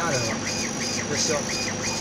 out of yourself.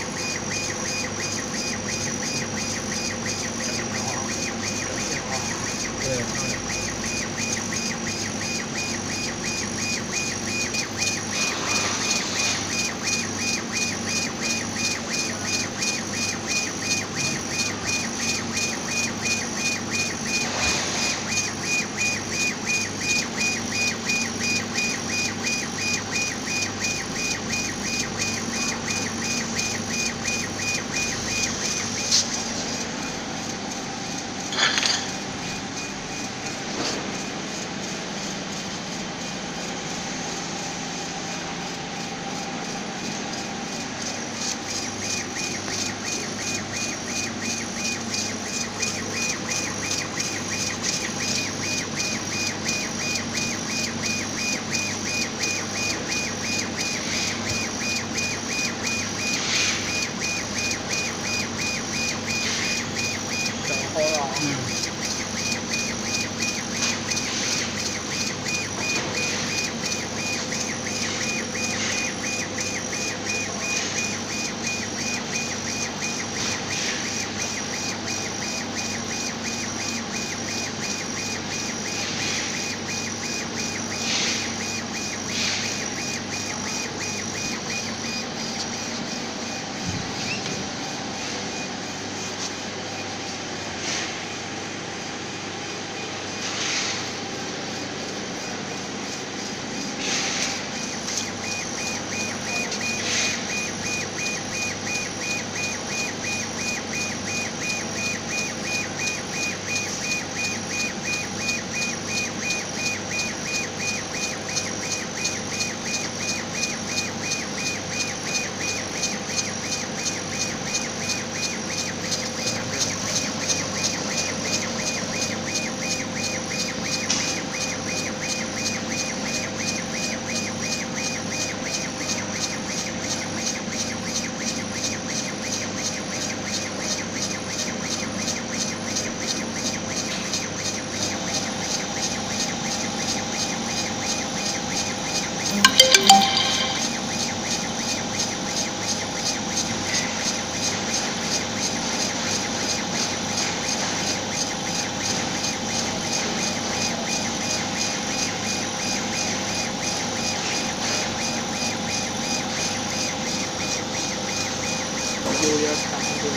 有点单调，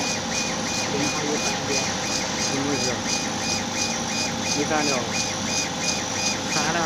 非常有单点。什么回事？你干了？干了。